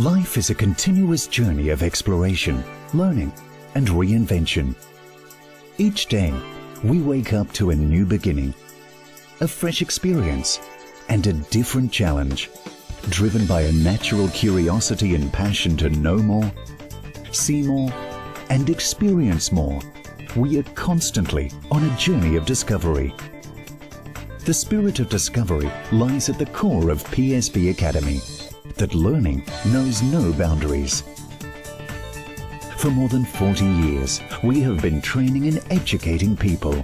Life is a continuous journey of exploration, learning, and reinvention. Each day, we wake up to a new beginning, a fresh experience, and a different challenge, driven by a natural curiosity and passion to know more, see more, and experience more. We are constantly on a journey of discovery. The spirit of discovery lies at the core of PSB Academy that learning knows no boundaries. For more than 40 years, we have been training and educating people,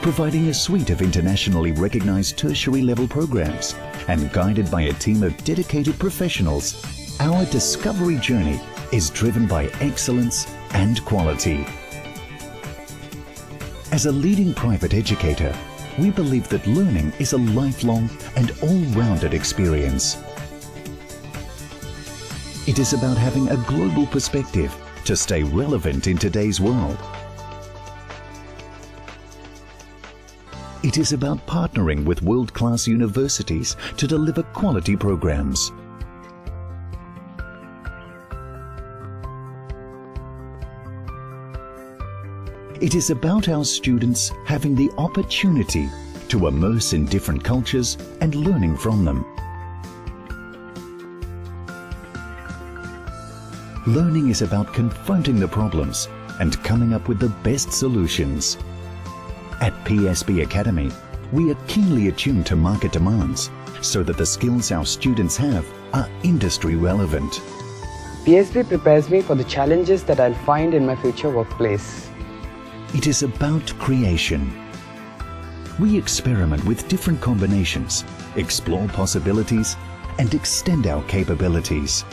providing a suite of internationally recognized tertiary level programs and guided by a team of dedicated professionals, our discovery journey is driven by excellence and quality. As a leading private educator, we believe that learning is a lifelong and all-rounded experience. It is about having a global perspective to stay relevant in today's world. It is about partnering with world-class universities to deliver quality programs. It is about our students having the opportunity to immerse in different cultures and learning from them. Learning is about confronting the problems and coming up with the best solutions. At PSB Academy, we are keenly attuned to market demands so that the skills our students have are industry relevant. PSB prepares me for the challenges that I'll find in my future workplace. It is about creation. We experiment with different combinations, explore possibilities, and extend our capabilities.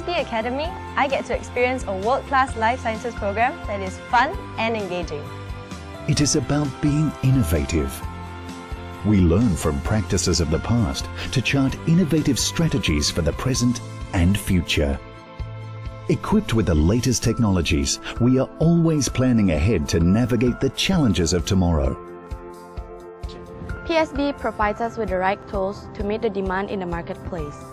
At PSB Academy, I get to experience a world-class life sciences program that is fun and engaging. It is about being innovative. We learn from practices of the past to chart innovative strategies for the present and future. Equipped with the latest technologies, we are always planning ahead to navigate the challenges of tomorrow. PSB provides us with the right tools to meet the demand in the marketplace.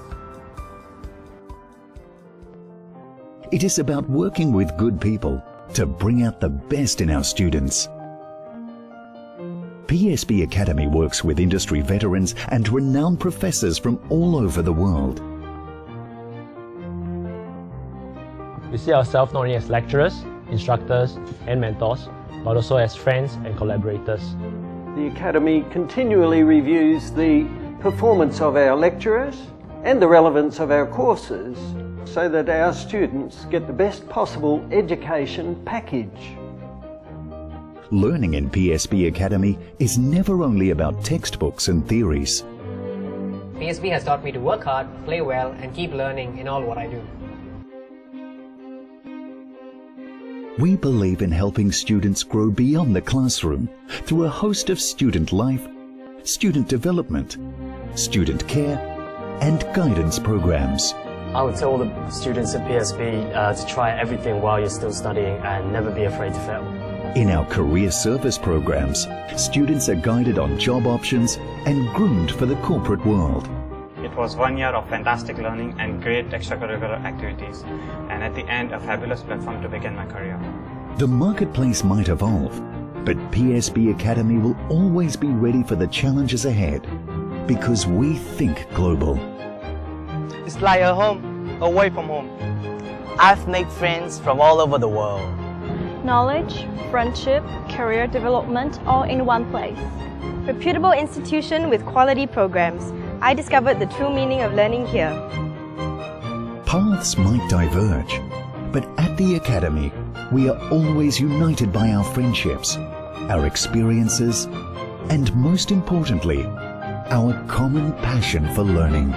It is about working with good people to bring out the best in our students. PSB Academy works with industry veterans and renowned professors from all over the world. We see ourselves not only as lecturers, instructors, and mentors, but also as friends and collaborators. The Academy continually reviews the performance of our lecturers and the relevance of our courses so that our students get the best possible education package. Learning in PSB Academy is never only about textbooks and theories. PSB has taught me to work hard, play well, and keep learning in all what I do. We believe in helping students grow beyond the classroom through a host of student life, student development, student care, and guidance programs. I would tell all the students at PSB uh, to try everything while you're still studying and never be afraid to fail. In our career service programs, students are guided on job options and groomed for the corporate world. It was one year of fantastic learning and great extracurricular activities, and at the end, a fabulous platform to begin my career. The marketplace might evolve, but PSB Academy will always be ready for the challenges ahead because we think global. It's like a home away from home. I've made friends from all over the world. Knowledge, friendship, career development all in one place. Reputable institution with quality programs. I discovered the true meaning of learning here. Paths might diverge, but at the Academy, we are always united by our friendships, our experiences, and most importantly, our common passion for learning.